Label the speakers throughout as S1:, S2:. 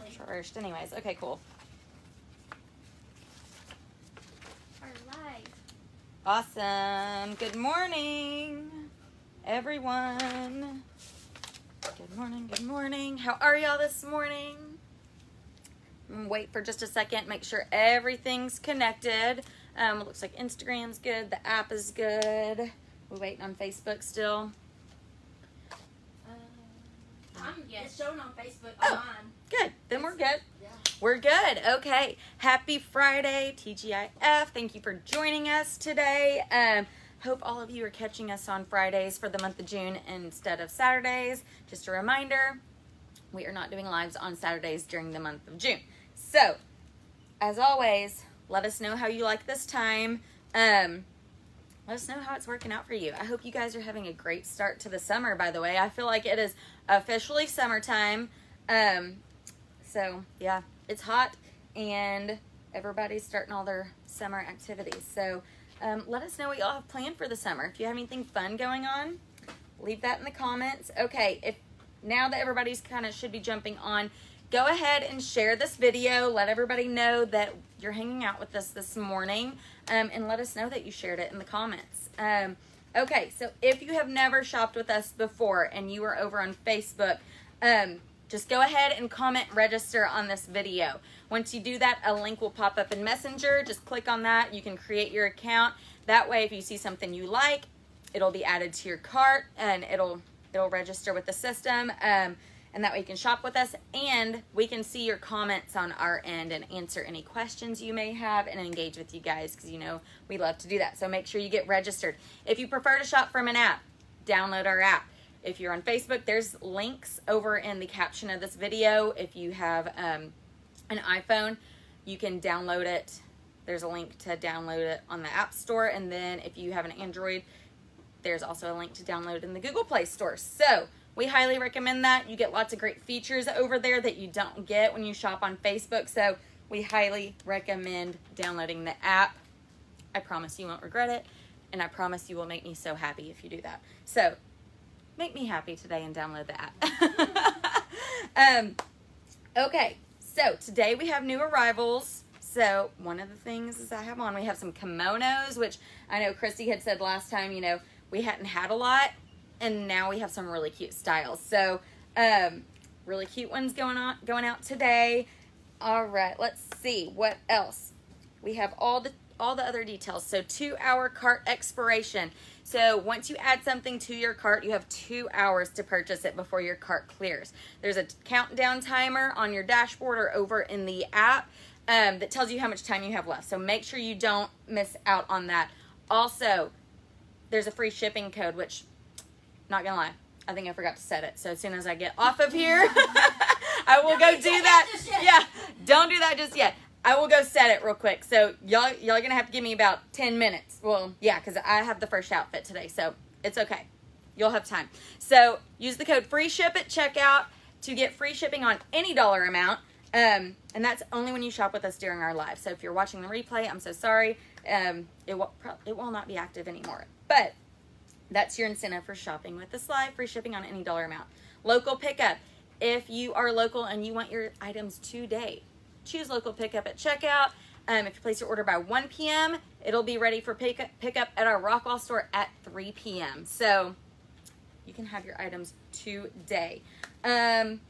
S1: first, anyways. Okay, cool.
S2: Our live.
S1: Awesome. Good morning, everyone. Good morning, good morning. How are y'all this morning? Wait for just a second, make sure everything's connected. Um, it looks like Instagram's good, the app is good. We're waiting on Facebook still.
S3: I'm
S2: Yes.
S3: it's shown on Facebook
S1: Oh.
S3: on mine.
S1: Good, then we're good. We're good. Okay. Happy Friday, TGIF. Thank you for joining us today. Um, hope all of you are catching us on Fridays for the month of June instead of Saturdays. Just a reminder, we are not doing lives on Saturdays during the month of June. So, as always, let us know how you like this time. Um, let us know how it's working out for you. I hope you guys are having a great start to the summer, by the way. I feel like it is officially summertime. Um, so, yeah, it's hot and everybody's starting all their summer activities. So, um, let us know what y'all have planned for the summer. If you have anything fun going on, leave that in the comments. Okay, if now that everybody's kind of should be jumping on, go ahead and share this video. Let everybody know that you're hanging out with us this morning, um, and let us know that you shared it in the comments. Um, okay, so if you have never shopped with us before and you are over on Facebook, um, just go ahead and comment register on this video. Once you do that, a link will pop up in Messenger. Just click on that. You can create your account. That way, if you see something you like, it'll be added to your cart and it'll it'll register with the system. Um, and that way you can shop with us and we can see your comments on our end and answer any questions you may have and engage with you guys because you know we love to do that. So make sure you get registered. If you prefer to shop from an app, download our app. If you're on Facebook, there's links over in the caption of this video. If you have um, an iPhone, you can download it. There's a link to download it on the App Store. And then if you have an Android, there's also a link to download in the Google Play Store. So we highly recommend that. You get lots of great features over there that you don't get when you shop on Facebook. So we highly recommend downloading the app. I promise you won't regret it. And I promise you will make me so happy if you do that. So make me happy today and download the app. um, okay, so today we have new arrivals. So one of the things is I have on, we have some kimonos, which I know Christy had said last time, you know, we hadn't had a lot, and now we have some really cute styles. So um, really cute ones going on, going out today. All right, let's see what else. We have all the all the other details. So two hour cart expiration. So once you add something to your cart, you have two hours to purchase it before your cart clears. There's a countdown timer on your dashboard or over in the app um, that tells you how much time you have left. So make sure you don't miss out on that. Also, there's a free shipping code, which, not gonna lie, I think I forgot to set it. So as soon as I get off of here, I will go
S3: Don't
S1: do that.
S3: that just yet.
S1: Yeah, don't do that just yet. I will go set it real quick. So y'all, y'all gonna have to give me about ten minutes. Well, yeah, because I have the first outfit today, so it's okay. You'll have time. So use the code free ship at checkout to get free shipping on any dollar amount. Um, and that's only when you shop with us during our live. So if you're watching the replay, I'm so sorry. Um, it will it will not be active anymore. But that's your incentive for shopping with us live. Free shipping on any dollar amount. Local pickup. If you are local and you want your items today, choose local pickup at checkout. Um, if you place your order by 1 p.m., it'll be ready for pickup, pickup at our Rockwall store at 3 p.m. So you can have your items today. Um,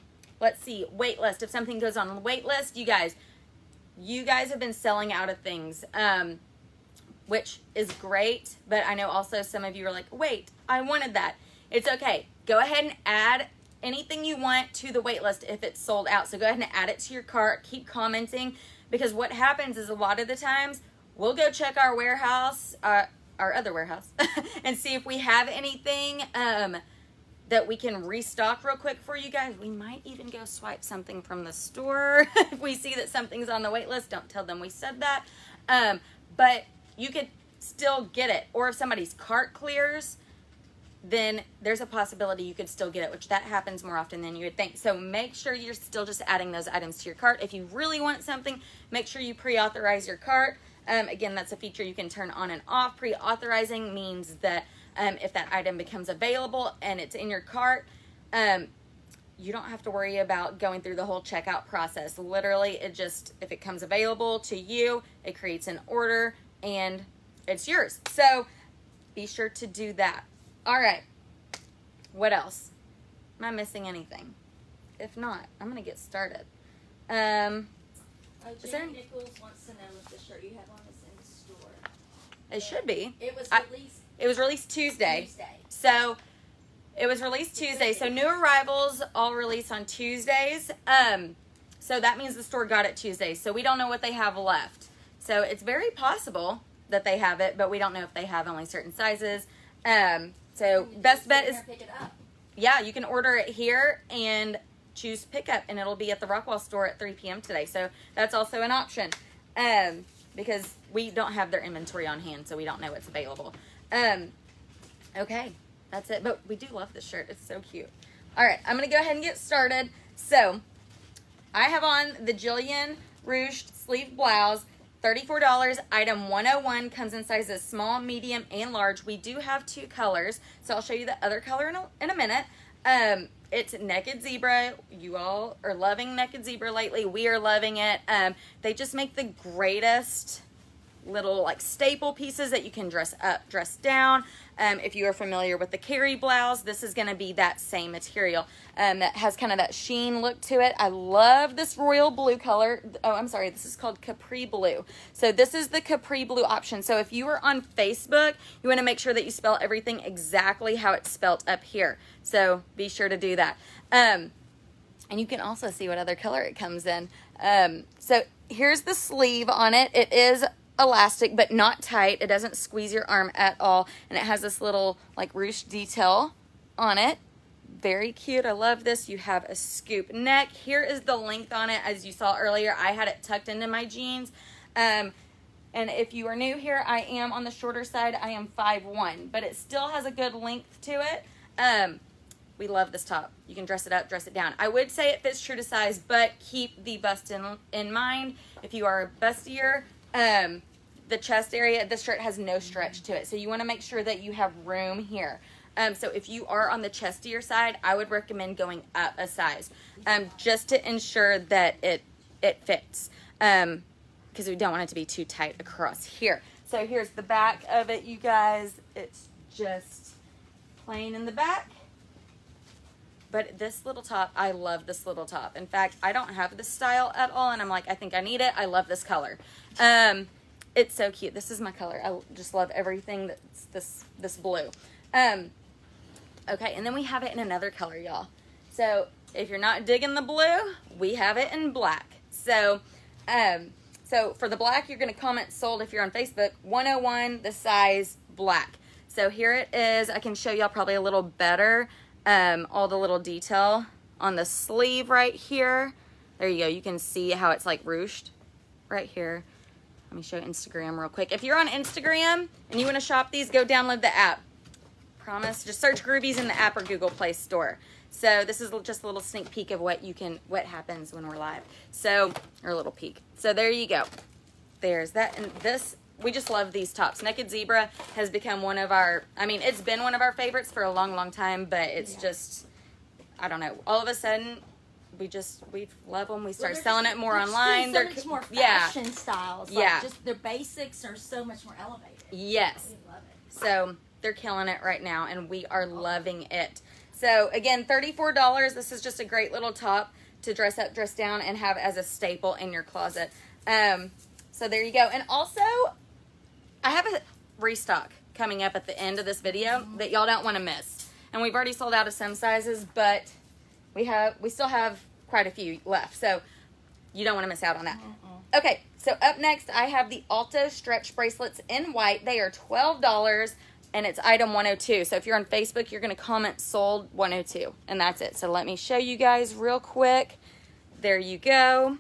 S1: let's see, wait list. If something goes on the wait list, you guys, you guys have been selling out of things, um, which is great. But I know also some of you are like, wait, I wanted that. It's okay. Go ahead and add anything you want to the wait list if it's sold out. So go ahead and add it to your cart. Keep commenting because what happens is a lot of the times we'll go check our warehouse, uh, our other warehouse, and see if we have anything um, that we can restock real quick for you guys. We might even go swipe something from the store if we see that something's on the wait list. Don't tell them we said that. Um, but you could still get it. Or if somebody's cart clears, then there's a possibility you could still get it, which that happens more often than you would think. So make sure you're still just adding those items to your cart. If you really want something, make sure you pre-authorize your cart. Um, again, that's a feature you can turn on and off. Pre-authorizing means that um, if that item becomes available and it's in your cart, um, you don't have to worry about going through the whole checkout process. Literally, it just, if it comes available to you, it creates an order and it's yours. So be sure to do that. All right. What else? Am I missing anything? If not, I'm going to get started. Um,
S3: Oh,
S1: Is there-
S3: Nichols wants to know if the shirt you have on is in store.
S1: it should be.
S3: It was
S1: I-
S3: released
S1: It was released Tuesday.
S3: Tuesday.
S1: So it was released Tuesday. So new arrivals all release on Tuesdays. Um, so that means the store got it Tuesday. So we don't know what they have left. So it's very possible that they have it, but we don't know if they have only certain sizes. Um, so best bet is
S3: pick it up.
S1: yeah, you can order it here and choose pickup, and it'll be at the Rockwall store at 3 p.m. today. So that's also an option um, because we don't have their inventory on hand, so we don't know what's available. Um, okay, that's it. But we do love this shirt, it's so cute. All right, I'm gonna go ahead and get started. So I have on the Jillian Ruche sleeve blouse. $34. Item 101 comes in sizes small, medium, and large. We do have two colors, so I'll show you the other color in a, in a minute. Um, it's Naked Zebra. You all are loving Naked Zebra lately. We are loving it. Um, they just make the greatest little like staple pieces that you can dress up, dress down. Um, if you are familiar with the carry blouse, this is going to be that same material um, that has kind of that sheen look to it. I love this royal blue color. Oh, I'm sorry, this is called Capri Blue. So this is the Capri Blue option. So if you are on Facebook, you want to make sure that you spell everything exactly how it's spelt up here. So be sure to do that. Um, and you can also see what other color it comes in. Um, so here's the sleeve on it. It is elastic, but not tight. It doesn't squeeze your arm at all. And it has this little like ruche detail on it. Very cute. I love this. You have a scoop neck. Here is the length on it. As you saw earlier, I had it tucked into my jeans. Um, and if you are new here, I am on the shorter side. I am 5'1", but it still has a good length to it. Um, we love this top. You can dress it up, dress it down. I would say it fits true to size, but keep the bust in, in mind. If you are a bustier, um, the chest area, this shirt has no stretch to it. So you want to make sure that you have room here. Um, so if you are on the chestier side, I would recommend going up a size, um, just to ensure that it it fits. Um, because we don't want it to be too tight across here. So here's the back of it, you guys. It's just plain in the back. But this little top, I love this little top. In fact, I don't have this style at all, and I'm like, I think I need it. I love this color. Um, it's so cute. This is my color. I just love everything that's this this blue. Um, okay, and then we have it in another color, y'all. So if you're not digging the blue, we have it in black. So, um, so for the black, you're gonna comment sold if you're on Facebook. 101, the size black. So here it is. I can show y'all probably a little better um, all the little detail on the sleeve right here. There you go. You can see how it's like ruched right here. Let me show Instagram real quick. If you're on Instagram and you want to shop these, go download the app. Promise. Just search Groovy's in the app or Google Play Store. So this is just a little sneak peek of what you can, what happens when we're live. So, or a little peek. So there you go. There's that. And this, we just love these tops. Naked Zebra has become one of our, I mean, it's been one of our favorites for a long, long time, but it's
S3: Yeah.
S1: just, I don't know. All of a sudden, we just, we love them. We start
S3: Well,
S1: selling
S3: just-
S1: it more
S3: they're
S1: online.
S3: doing so much more
S1: yeah.
S3: fashion styles.
S1: Yeah.
S3: Just their basics are so much more elevated.
S1: Yes.
S3: We love it.
S1: So they're killing it right now, and we are loving it. So again, thirty-four dollars. This is just a great little top to dress up, dress down, and have as a staple in your closet. Um, so there you go. And also, I have a restock coming up at the end of this video that y'all don't want to miss. And we've already sold out of some sizes, but we have we still have quite a few left. So you don't want to miss out on that. Okay, so up next I have the Alto stretch bracelets in white. They are twelve dollars and it's item 102. So if you're on Facebook, you're gonna comment sold 102. And that's it. So let me show you guys real quick. There you go.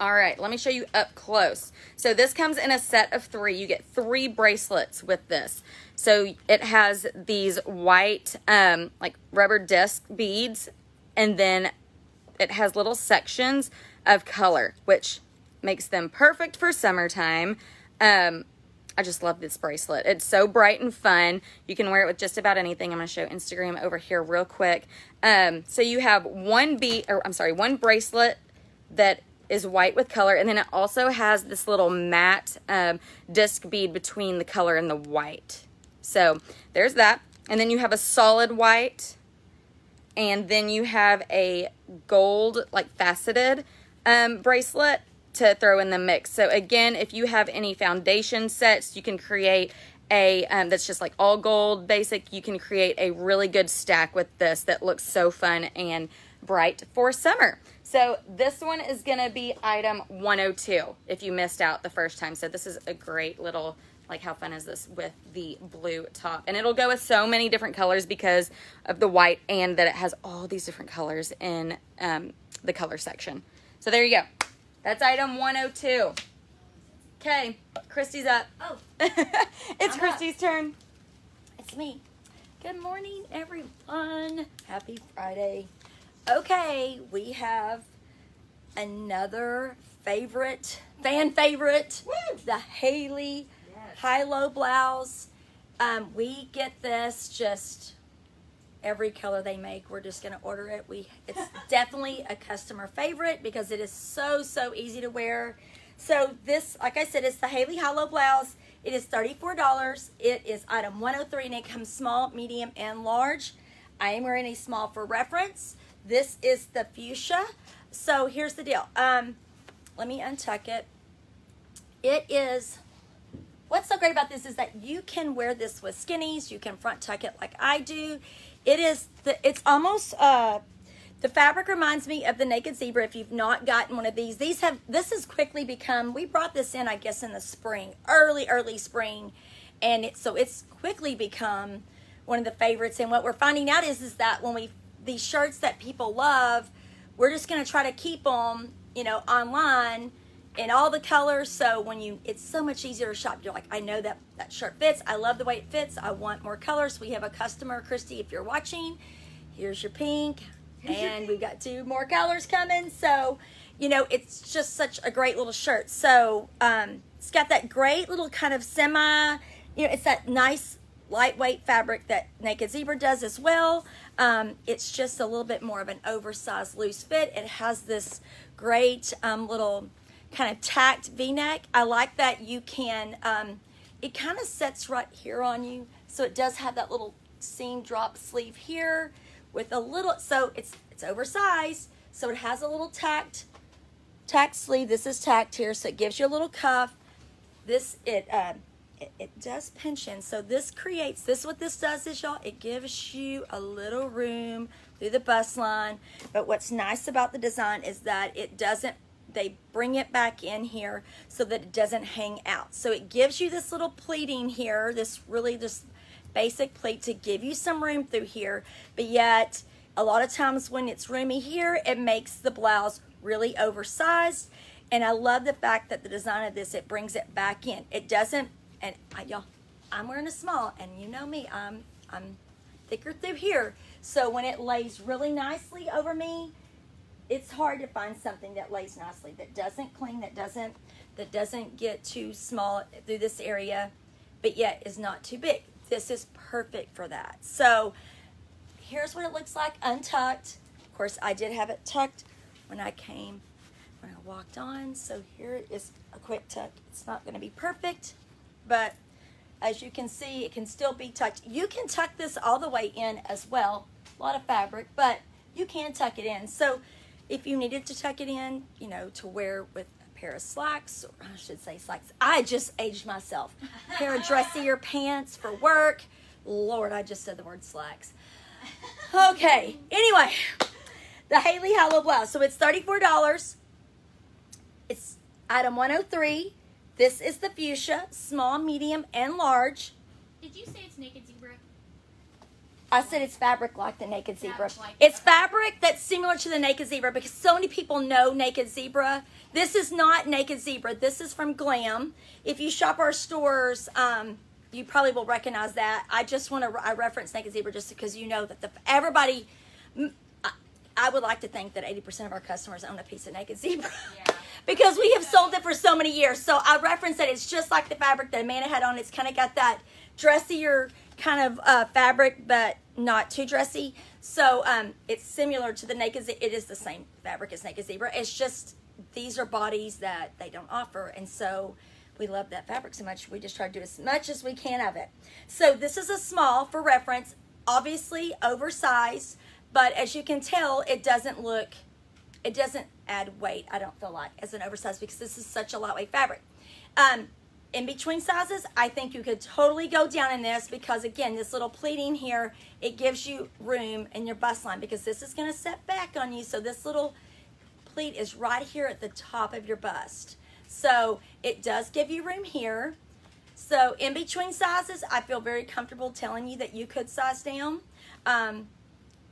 S1: All right, let me show you up close. So this comes in a set of three. You get three bracelets with this. So it has these white, um, like rubber disc beads, and then it has little sections of color, which makes them perfect for summertime. Um, I just love this bracelet. It's so bright and fun. You can wear it with just about anything. I'm going to show Instagram over here real quick. Um, so you have one bead, or I'm sorry, one bracelet that is white with color, and then it also has this little matte um, disc bead between the color and the white. So there's that. And then you have a solid white, and then you have a gold, like faceted um, bracelet to throw in the mix. So again, if you have any foundation sets, you can create a um, that's just like all gold basic. You can create a really good stack with this that looks so fun and bright for summer. So this one is gonna be item 102 if you missed out the first time. So this is a great little like how fun is this with the blue top and it'll go with so many different colors because of the white and that it has all these different colors in um, the color section so there you go that's item 102 okay christy's up
S3: Oh,
S1: it's
S3: I'm
S1: christy's turn
S3: it's me. Good morning, everyone. Happy Friday. Okay, we have another favorite, fan favorite, the Haley high-low blouse. Um, we get this just every color they make. We're just gonna order it. We it's definitely a customer favorite because it is so so easy to wear. So this, like I said, it's the Haley high-low blouse. It is $34. It is item 103 and it comes small, medium, and large. I am wearing a small for reference. This is the fuchsia. So here's the deal. Um, let me untuck it. It is what's so great about this is that you can wear this with skinnies you can front tuck it like i do it is the it's almost uh the fabric reminds me of the naked zebra if you've not gotten one of these these have this has quickly become we brought this in i guess in the spring early early spring and it, so it's quickly become one of the favorites and what we're finding out is is that when we these shirts that people love we're just going to try to keep them you know online in all the colors. So when you it's so much easier to shop. You're like i know that that shirt fits. I love the way it fits. I want more colors. We have a customer christy if you're watching here's your pink and we've got two more colors coming. So you know it's just such a great little shirt. So um it's got that great little kind of semi you know it's that nice lightweight fabric that naked zebra does as well um, it's just a little bit more of an oversized loose fit. It has this great um, little kind of tacked v-neck. I like that you can um, it kind of sets right here on you. So it does have that little seam drop sleeve here with a little so it's it's oversized. So it has a little tacked tacked sleeve. This is tacked here so it gives you a little cuff. This it uh, it, it does pinch in. So this creates this what this does is y'all it gives you a little room through the bust line. But what's nice about the design is that it doesn't they bring it back in here so that it doesn't hang out. So it gives you this little pleating here this really just basic pleat to give you some room through here. But yet a lot of times when it's roomy here it makes the blouse really oversized. And I love the fact that the design of this it brings it back in. It doesn't and I, y'all I'm wearing a small and you know me I'm I'm thicker through here. So when it lays really nicely over me it's hard to find something that lays nicely that doesn't cling that doesn't that doesn't get too small through this area but yet is not too big. This is perfect for that. So here's what it looks like untucked. Of course i did have it tucked when i came when i walked on. So here is a quick tuck. It's not going to be perfect but as you can see it can still be tucked you can tuck this all the way in as well a lot of fabric but you can tuck it in so if you needed to tuck it in, you know, to wear with a pair of slacks, or I should say slacks. I just aged myself. A pair of dressier pants for work. Lord, I just said the word slacks. Okay. Anyway, the Haley High Low blouse. So it's $34. It's item 103. This is the fuchsia, small, medium, and large.
S2: Did you say it's naked zebra?
S3: I said it's fabric like the naked zebra.
S2: Like
S3: It's fabric that's similar to the naked zebra because so many people know naked zebra. This is not naked zebra. This is from Glam. If you shop our stores, um, you probably will recognize that. I just want to I reference naked zebra just because you know that the everybody. I would like to think that 80% of our customers own a piece of naked zebra.
S2: Yeah.
S3: Because we have sold it for so many years. So I reference that it's just like the fabric that Amanda had on. It's kind of got that dressier kind of uh, fabric, but not too dressy. So um, it's similar to the Naked Zebra. It is the same fabric as Naked Zebra. It's just these are bodies that they don't offer. And so we love that fabric so much. We just try to do as much as we can of it. So this is a small for reference, obviously oversized, but as you can tell, it doesn't look, it doesn't add weight, I don't feel like, as an oversized because this is such a lightweight fabric. Um, in between sizes, I think you could totally go down in this because again, this little pleating here, it gives you room in your bust line because this is gonna set back on you. So this little pleat is right here at the top of your bust. So it does give you room here. So in between sizes, I feel very comfortable telling you that you could size down um,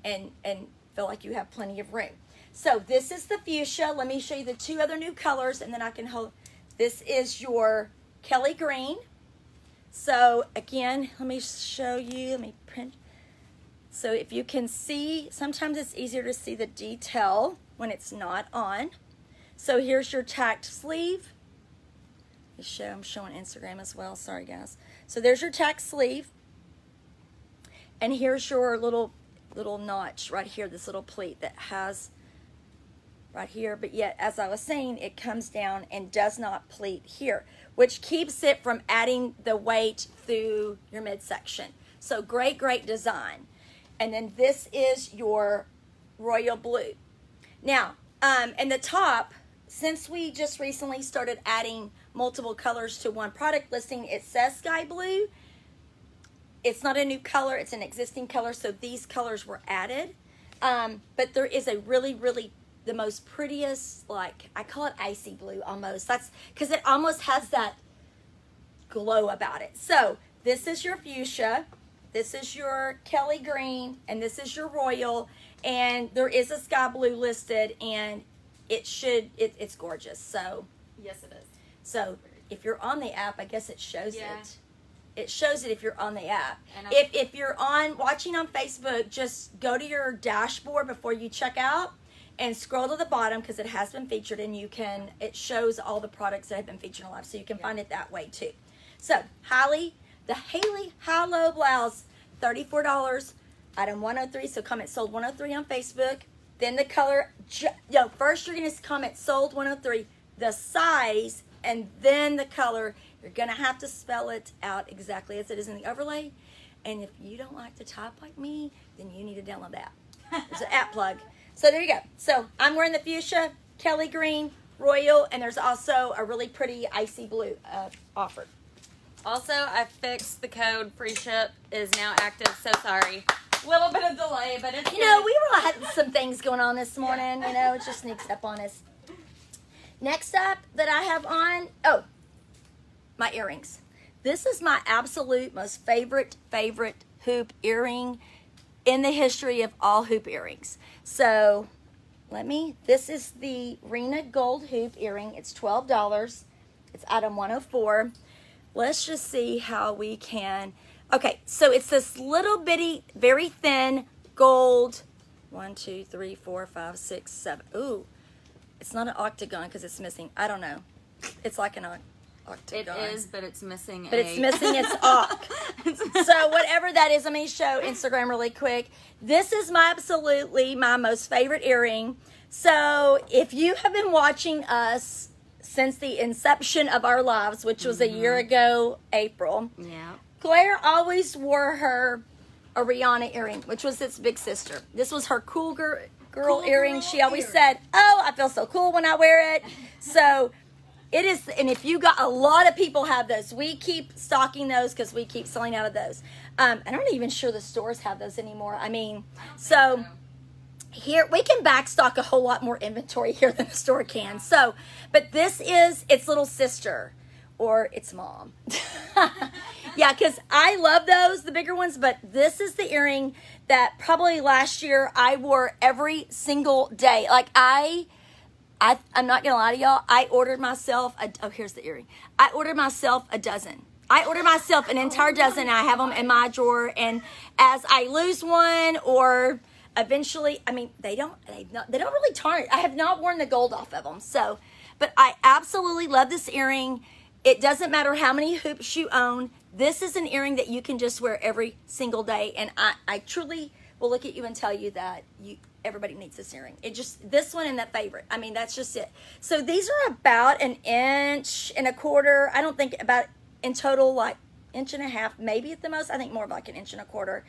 S3: and, and feel like you have plenty of room. So this is the fuchsia. Let me show you the two other new colors and then I can hold. This is your Kelly Green. So again, let me show you, let me print. So if you can see, sometimes it's easier to see the detail when it's not on. So here's your tacked sleeve. Show, I'm showing Instagram as well, sorry guys. So there's your tacked sleeve. And here's your little little notch right here, this little pleat that has right here. But yet, as I was saying, it comes down and does not pleat here which keeps it from adding the weight through your midsection. So great, great design. And then this is your royal blue. Now, um, in the top, since we just recently started adding multiple colors to one product listing, it says sky blue. It's not a new color, it's an existing color, so these colors were added. Um, but there is a really, really the most prettiest, like I call it icy blue almost. That's because it almost has that glow about it. So this is your fuchsia, this is your Kelly green, and this is your royal. And there is a sky blue listed, and it should it, it's gorgeous. So
S1: yes, it is.
S3: So if you're on the app, I guess it shows
S1: Yeah.
S3: it. It shows it if you're on the app.
S1: And
S3: If if you're on watching on Facebook, just go to your dashboard before you check out and scroll to the bottom because it has been featured and you can it shows all the products that have been featured in live so you can find it that way too. So Haley, the Haley High Low Blouse, $34, item 103. So comment sold 103 on Facebook. Then the color, yo, first you're gonna comment sold 103, the size, and then the color. You're gonna have to spell it out exactly as it is in the overlay. And if you don't like to type like me, then you need to download that. It's an app plug. So there you go. So I'm wearing the fuchsia, Kelly green, royal, and there's also a really pretty icy blue uh, offered.
S1: Also, I fixed the code. Free ship is now active. So sorry. Little bit of delay, but it's
S3: You know, we were had some things going on this morning. You know, it just sneaks up on us. Next up that I have on, oh, my earrings. This is my absolute most favorite, favorite hoop earring in the history of all hoop earrings. So let me, this is the Rena Gold Hoop earring. It's $12. It's item 104. Let's just see how we can. Okay, so it's this little bitty, very thin gold. One, two, three, four, five, six, seven. Ooh, it's not an octagon because it's missing. I don't know. It's like an oc-
S1: It
S3: octagon.
S1: is, but it's missing.
S3: But it's missing its oc. so whatever that is, let me show Instagram really quick. This is my absolutely my most favorite earring. So if you have been watching us since the inception of our lives, which was a mm-hmm. year ago, April,
S1: Yeah.
S3: Claire always wore her a Rihanna earring, which was its big sister. This was her cool girl, girl
S2: Cool
S3: earring.
S2: girl
S3: She always
S2: earring.
S3: said, "Oh, I feel so cool when I wear it." So it is, and if you got a lot of people have those, we keep stocking those because we keep selling out of those. Um, I'm not even sure the stores have those anymore. I mean, so here we can backstock a whole lot more inventory here than the store can. So, but this is its little sister or its mom. yeah, because I love those, the bigger ones, but this is the earring that probably last year I wore every single day. Like I. I, I'm not gonna lie to y'all. I ordered myself. A, oh, here's the earring. I ordered myself a dozen. I ordered myself an entire dozen. I have them in my drawer. And as I lose one, or eventually, I mean, they don't. They not, they don't really tarnish. I have not worn the gold off of them. So, But I absolutely love this earring. It doesn't matter how many hoops you own. This is an earring that you can just wear every single day. And I, I truly will look at you and tell you that you everybody needs this earring. It just this one and that favorite. I mean, that's just it. So these are about an inch and a quarter. I don't think about in total like inch and a half, maybe at the most. I think more of like an inch and a quarter.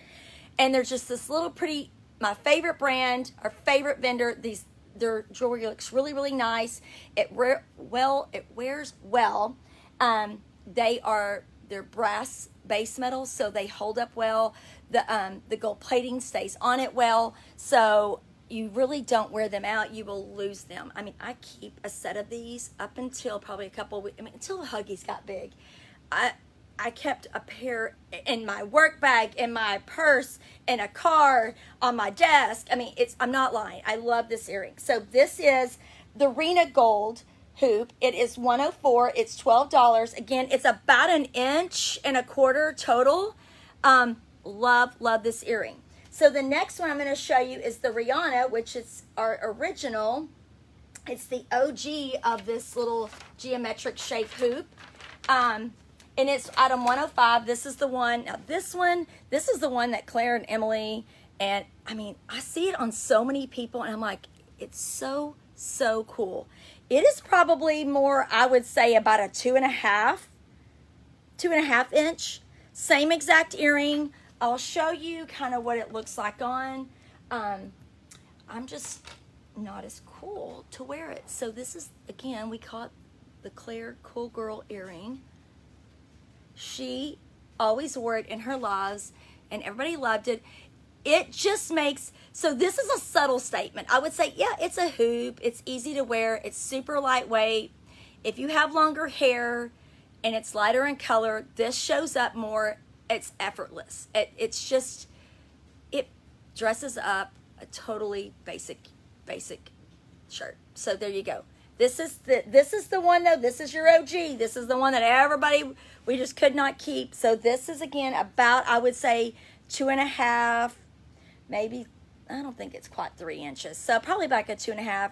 S3: And they're just this little pretty my favorite brand, our favorite vendor. These their jewelry looks really really nice. It well. It wears well. Um, they are they're brass base metals, so they hold up well. The um, the gold plating stays on it well, so you really don't wear them out. You will lose them. I mean, I keep a set of these up until probably a couple. Weeks, I mean, until the Huggies got big. I I kept a pair in my work bag, in my purse, in a car, on my desk. I mean, it's I'm not lying. I love this earring. So this is the Rena Gold hoop. It is 104. It's $12. Again, it's about an inch and a quarter total. Um, love, love this earring. So the next one I'm going to show you is the Rihanna, which is our original. It's the OG of this little geometric shape hoop. Um, and it's item 105. This is the one. Now, this one, this is the one that Claire and Emily, and I mean, I see it on so many people, and I'm like, it's so, so cool. It is probably more, I would say, about a two and a half, two and a half inch. Same exact earring. I'll show you kind of what it looks like on. Um, I'm just not as cool to wear it. So this is, again, we call it the Claire Cool Girl earring. She always wore it in her lives, and everybody loved it. It just makes so this is a subtle statement. I would say, yeah, it's a hoop. It's easy to wear. It's super lightweight. If you have longer hair and it's lighter in color, this shows up more. It's effortless. It, it's just it dresses up a totally basic basic shirt. So there you go. This is the this is the one though. This is your OG. This is the one that everybody we just could not keep. So this is again about I would say two and a half, maybe I don't think it's quite three inches. So probably like a two and a half,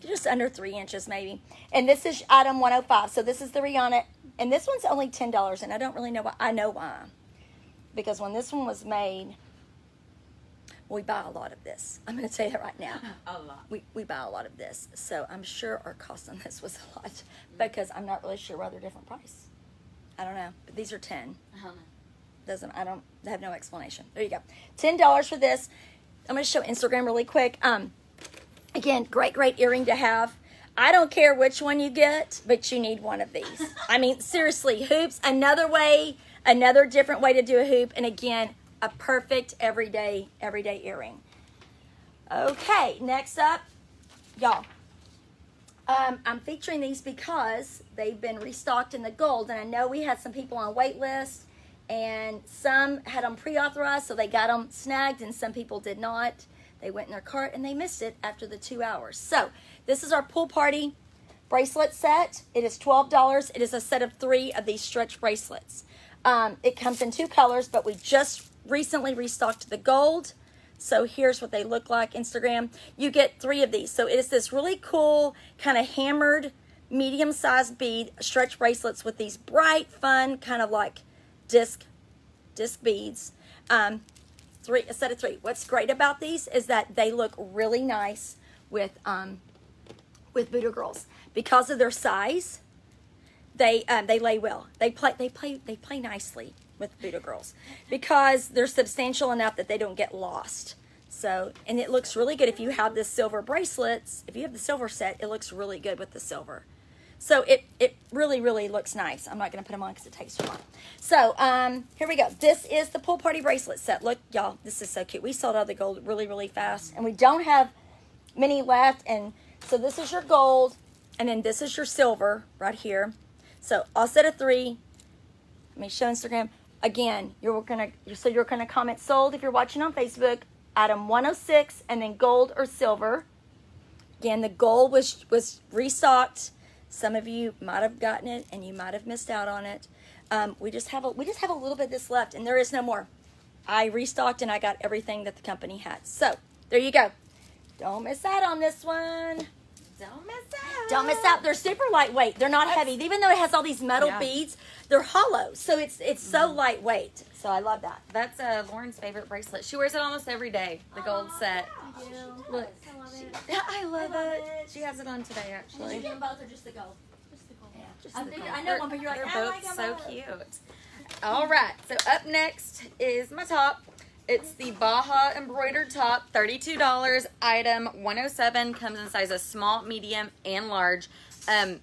S3: just under three inches maybe. And this is item 105. So this is the Rihanna, and this one's only ten dollars. And I don't really know why. I know why, because when this one was made, we buy a lot of this. I'm going to tell you that right now.
S1: A lot.
S3: We, we buy a lot of this. So I'm sure our cost on this was a lot because I'm not really sure why they're different price. I don't know. But these are 10.
S1: Uh-huh.
S3: Doesn't, I don't, I have no explanation. There you go. $10 for this. I'm going to show Instagram really quick. Um, again, great, great earring to have. I don't care which one you get, but you need one of these. I mean, seriously, hoops, another way, another different way to do a hoop. And again, a perfect everyday, everyday earring. Okay, next up, y'all. Um, I'm featuring these because they've been restocked in the gold, and I know we had some people on wait list, and some had them pre-authorized, so they got them snagged, and some people did not. They went in their cart and they missed it after the two hours. So this is our pool party bracelet set. It is $12. It is a set of three of these stretch bracelets. Um, it comes in two colors, but we just recently restocked the gold. So here's what they look like, Instagram. You get three of these. So it is this really cool kind of hammered medium-sized bead stretch bracelets with these bright, fun, kind of like disc, disc beads. Um, three, a set of three. What's great about these is that they look really nice with, um, with BuDhaGirls. Because of their size, they, um, they lay well. They play, they play, they play nicely with BuDhaGirls because they're substantial enough that they don't get lost. So, and it looks really good if you have the silver bracelets. If you have the silver set, it looks really good with the silver. So it, it really, really looks nice. I'm not going to put them on because it takes too long. So um, here we go. This is the pool party bracelet set. Look, y'all, this is so cute. We sold out the gold really, really fast. And we don't have many left. And so this is your gold. And then this is your silver right here. So all set of three. Let me show Instagram. Again, you're gonna so you're gonna comment sold if you're watching on Facebook, item 106, and then gold or silver. Again, the gold was was restocked. Some of you might have gotten it and you might have missed out on it. Um, we just have a we just have a little bit this left, and there is no more. I restocked and I got everything that the company had. So there you go. Don't miss out on this one.
S1: Don't miss out.
S3: Don't miss out. They're super lightweight. They're not heavy. Even though it has all these metal
S1: Yeah.
S3: beads, they're hollow. So it's it's so lightweight. So I love that.
S1: That's uh, Lauren's favorite bracelet. She wears it almost every day. The gold
S2: Aw,
S1: set.
S2: I do.
S3: Look.
S2: I love it.
S1: Yeah, I love,
S3: love
S1: it.
S3: it.
S1: She has it on today, actually.
S3: Did you get both or just the gold?
S2: Just the gold.
S3: Yeah, just
S1: I
S3: the
S1: think
S3: gold. I know one, but you're like,
S1: they're
S3: I
S1: both
S3: like
S1: so
S3: both.
S1: cute. All right, so up next is my top. It's the Baja embroidered top, $32 item, 107 comes in sizes small, medium, and large. Um,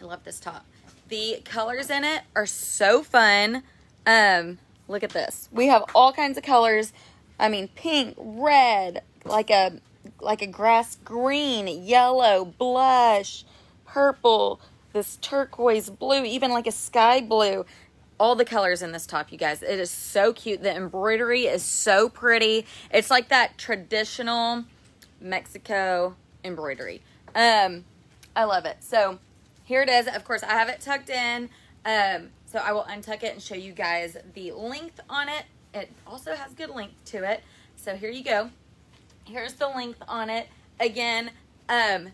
S1: I love this top. The colors in it are so fun. Um, look at this. We have all kinds of colors. I mean, pink, red, like a like a grass green, yellow, blush, purple, this turquoise blue, even like a sky blue. All the colors in this top, you guys. It is so cute. The embroidery is so pretty. It's like that traditional Mexico embroidery. Um, I love it. So here it is. Of course, I have it tucked in. Um, so I will untuck it and show you guys the length on it. It also has good length to it. So here you go. Here's the length on it. Again, um,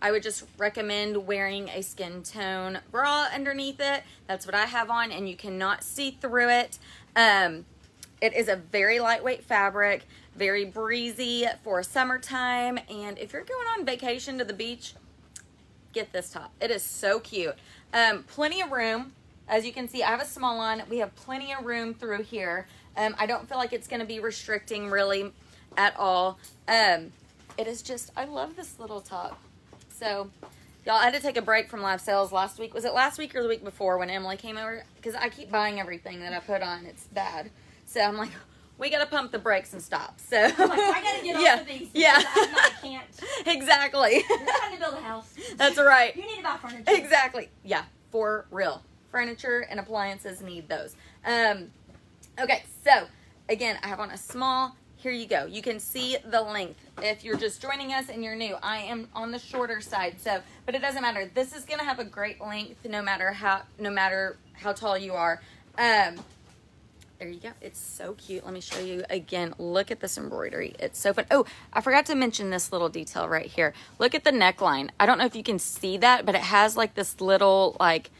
S1: I would just recommend wearing a skin tone bra underneath it. That's what I have on, and you cannot see through it. Um, it is a very lightweight fabric, very breezy for summertime. And if you're going on vacation to the beach, get this top. It is so cute. Um, plenty of room. As you can see, I have a small on. We have plenty of room through here. Um, I don't feel like it's going to be restricting really at all. Um, it is just, I love this little top. So, y'all, I had to take a break from live sales last week. Was it last week or the week before when Emily came over? Because I keep buying everything that I put on. It's bad. So I'm like, we got to pump the brakes and stop. So,
S3: I'm like, I gotta get
S1: yeah,
S3: off of these.
S1: Yeah.
S3: I can't.
S1: exactly.
S3: You're trying to build a house.
S1: That's right.
S3: You need to buy furniture.
S1: Exactly. Yeah, for real. Furniture and appliances need those. Um, okay, so again, I have on a small. Here you go. You can see the length. If you're just joining us and you're new, I am on the shorter side. So, but it doesn't matter. This is gonna have a great length, no matter how, no matter how tall you are. Um, there you go. It's so cute. Let me show you again. Look at this embroidery. It's so fun. Oh, I forgot to mention this little detail right here. Look at the neckline. I don't know if you can see that, but it has like this little like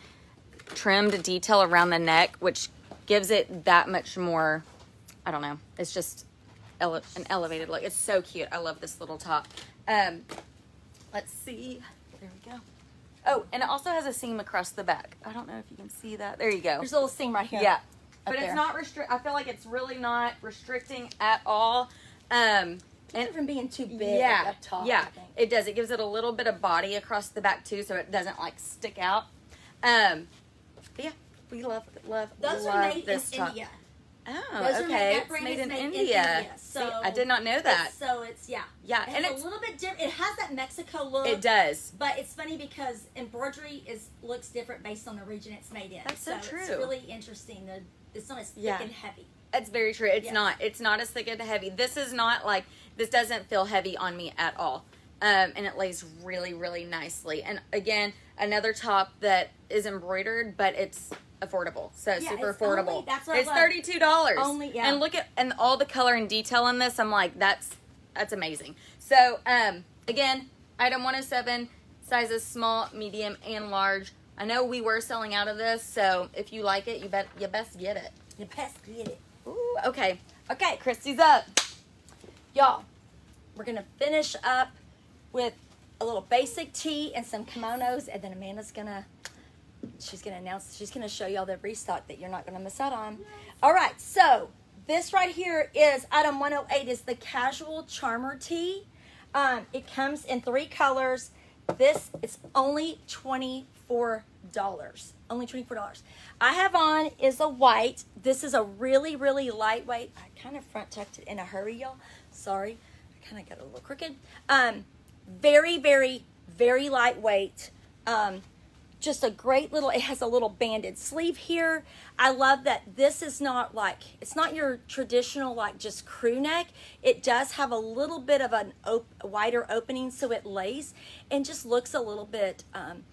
S1: trimmed detail around the neck, which gives it that much more. I don't know. It's just ele- an elevated look. It's so cute. I love this little top. Um, let's see. There we go. Oh, and it also has a seam across the back. I don't know if you can see that. There you go.
S3: There's a little seam right here.
S1: Yeah. But it's not restrict. I feel like it's really not restricting at all. Um,
S3: And from being too big
S1: yeah,
S3: up top.
S1: yeah, it does. It gives it a little bit of body across the back too, so it doesn't like stick out. Um, yeah, we love, love,
S3: Those
S1: love
S3: are made in
S1: this top.
S3: India.
S1: Oh,
S3: Those are
S1: okay.
S3: made,
S1: it's made in
S3: made
S1: India.
S3: in India.
S1: See,
S3: So
S1: I did not know that.
S3: It's- so it's yeah.
S1: Yeah,
S3: It
S1: and
S3: has
S1: it's
S3: a little bit different. It has that Mexico look.
S1: it does.
S3: But it's funny because embroidery is looks different based on the region it's made in.
S1: That's so
S3: It's
S1: true.
S3: really interesting. The, it's not as thick
S1: Yeah.
S3: and heavy.
S1: It's very true. It's
S3: Yeah.
S1: not. It's not as thick and heavy. This is not like this doesn't feel heavy on me at all. Um, and it lays really, really nicely. And again, another top that is embroidered, but it's affordable. So
S3: Yeah,
S1: super
S3: it's
S1: affordable.
S3: only- that's what
S1: it's thirty two dollars.
S3: Only- yeah.
S1: And look at and all the color and detail in this. I'm like, that's that's amazing. So um, again, item one hundred seven, sizes small, medium, and large. I know we were selling out of this, so if you like it, you bet you best get it.
S3: You best get it.
S1: Ooh, okay.
S3: Okay,
S1: Christy's up.
S3: y'all, we're gonna finish up with a little basic tee and some kimonos, and then Amanda's gonna she's gonna announce she's gonna show y'all the restock that you're not gonna miss out on. All right, so this right here is item 108 is the casual charmer tee. Um, it comes in three colors. This is only twenty four dollars. Only twenty four dollars. I have on is a white. This is a really really lightweight. I kind of front tucked it in a hurry, y'all. Sorry, I kind of got a little crooked. Um, very very very lightweight. Um, just a great little it has a little banded sleeve here. I love that this is not like it's not your traditional like just crew neck. It does have a little bit of an op- wider opening so it lays and just looks a little bit um,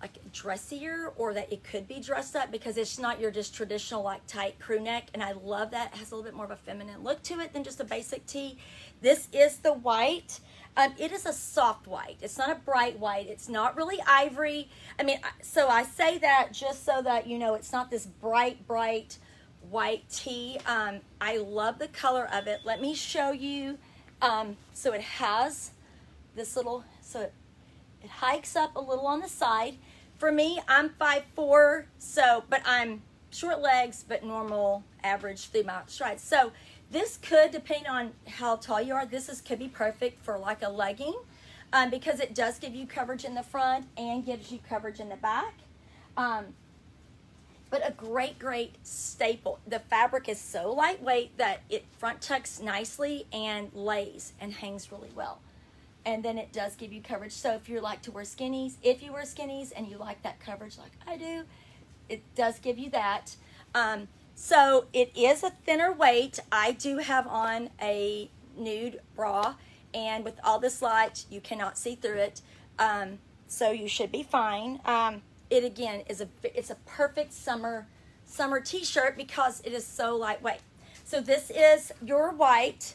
S3: like dressier or that it could be dressed up because it's not your just traditional like tight crew neck. And i love that it has a little bit more of a feminine look to it than just a basic tee. This is the white Um, it is a soft white. It's not a bright white. It's not really ivory. I mean, so I say that just so that you know it's not this bright, bright white tee. Um, I love the color of it. Let me show you. Um, so it has this little, so it, it hikes up a little on the side. For me, I'm 5'4", so, but I'm short legs, but normal, average through my strides. So this could, depend on how tall you are, this is could be perfect for like a legging um, because it does give you coverage in the front and gives you coverage in the back. Um, but a great, great staple. The fabric is so lightweight that it front tucks nicely and lays and hangs really well. And then it does give you coverage. So if you like to wear skinnies, if you wear skinnies and you like that coverage like I do, it does give you that. Um, so it is a thinner weight. I do have on a nude bra, and with all this light, you cannot see through it. Um, so you should be fine. Um, it again is a it's a perfect summer summer t-shirt because it is so lightweight. So this is your white.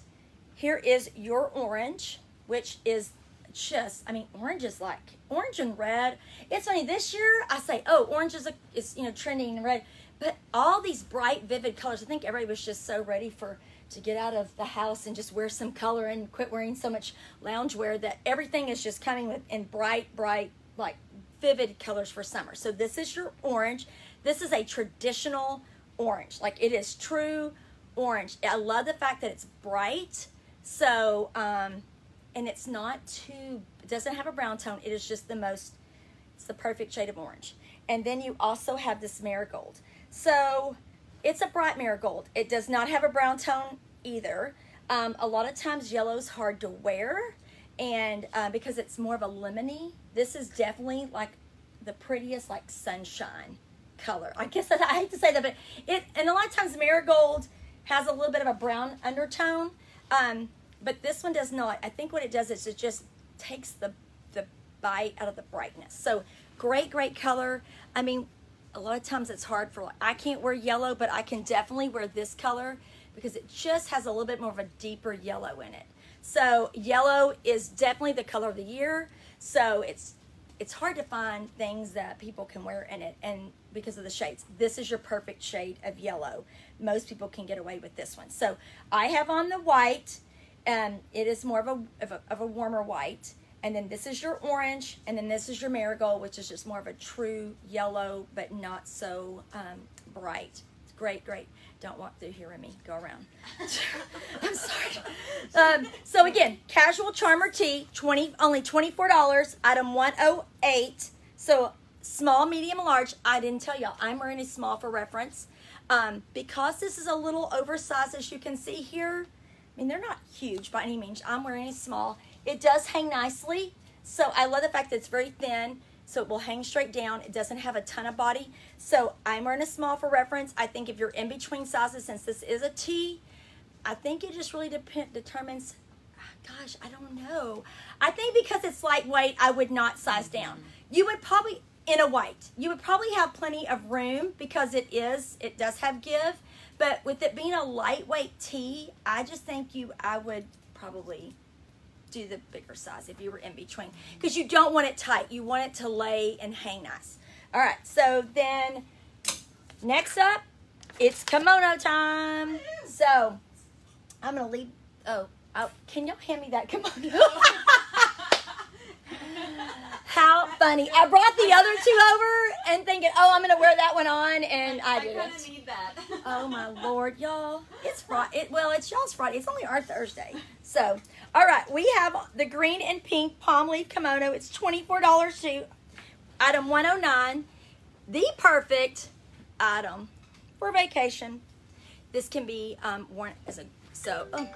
S3: Here is your orange, which is just I mean orange is like orange and red. It's funny this year I say oh orange is a, is you know trending in red, but all these bright vivid colors. I think everybody was just so ready for to get out of the house and just wear some color and quit wearing so much loungewear that everything is just coming with in bright bright like vivid colors for summer. So this is your orange. This is a traditional orange. Like it is true orange. I love the fact that it's bright. So, um, and it's not too, it doesn't have a brown tone. It is just the most, it's the perfect shade of orange. And then you also have this marigold. So it's a bright marigold. It does not have a brown tone either. Um, a lot of times yellow's hard to wear and uh, because it's more of a lemony, this is definitely like the prettiest like sunshine color. I guess I, I hate to say that, but it and a lot of times marigold has a little bit of a brown undertone, um, but this one does not. I think what it does is it just takes the the bite out of the brightness. So great, great color. I mean, a lot of times it's hard for I can't wear yellow, but I can definitely wear this color because it just has a little bit more of a deeper yellow in it. So yellow is definitely the color of the year. So it's it's hard to find things that people can wear in it and because of the shades. This is your perfect shade of yellow. Most people can get away with this one. So I have on the white and it is more of a, of a, of a warmer white. And then this is your orange, and then this is your marigold, which is just more of a true yellow, but not so um, bright. It's great, great. Don't walk through here, Remy. Go around. I'm sorry. Um, so again, casual charmer tee, twenty only twenty four dollars. Item one oh eight. So small, medium, large. I didn't tell y'all. I'm wearing a small for reference. Um, because this is a little oversized, as you can see here. I mean, they're not huge by any means. I'm wearing a small. It does hang nicely. So I love the fact that it's very thin. So it will hang straight down. It doesn't have a ton of body. So I'm wearing a small for reference. I think if you're in between sizes, since this is a T, I think it just really depend, determines, gosh, I don't know. I think because it's lightweight, I would not size down. You would probably, in a white, you would probably have plenty of room because it is, it does have give. But with it being a lightweight tee, I just think you, I would probably do the bigger size if you were in between because you don't want it tight. You want it to lay and hang nice. All right, so then next up, it's kimono time. So I'm gonna leave. Oh, i can y'all hand me that kimono? How funny! I brought the other two over and thinking, oh, I'm gonna wear that one on, and I,
S1: I
S3: didn't.
S1: kind of need that.
S3: Oh my lord, y'all! It's Friday. It, well, it's y'all's Friday. It's only our Thursday. So, all right, we have the green and pink palm leaf kimono. It's twenty four dollars too. Item one hundred nine, the perfect item for vacation. This can be um, worn as a so. Oh,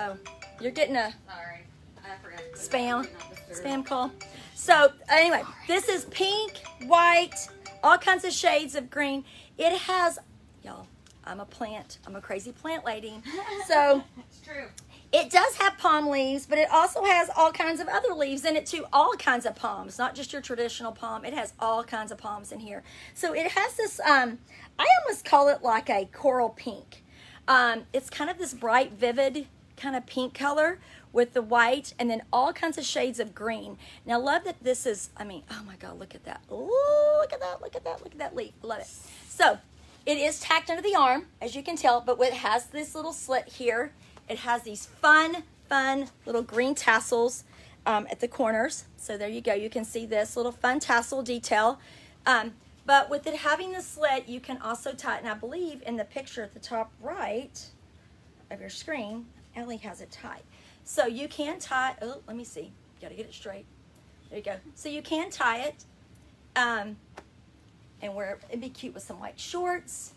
S3: oh, you're getting a
S1: Sorry, I forgot. to put it
S3: spam
S1: on, not disturb.
S3: spam call. So anyway, this is pink, white, all kinds of shades of green. It has y'all. I'm a plant. I'm a crazy plant lady. So
S1: it's true.
S3: It does have palm leaves, but it also has all kinds of other leaves in it too. All kinds of palms, not just your traditional palm. It has all kinds of palms in here. So it has this. Um, I almost call it like a coral pink. Um, it's kind of this bright, vivid kind of pink color with the white and then all kinds of shades of green. Now, love that this is, I mean, oh my God, look at that. Ooh, look at that, look at that, look at that leaf. Love it. So, it is tacked under the arm, as you can tell, but it has this little slit here. It has these fun, fun little green tassels um, at the corners. So there you go. You can see this little fun tassel detail. Um, but with it having the slit, you can also tie it. And I believe in the picture at the top right of your screen, Ellie has it tied. So you can tie, oh, let me see. Got to get it straight. There you go. So you can tie it. Um, and wear it'd be cute with some white shorts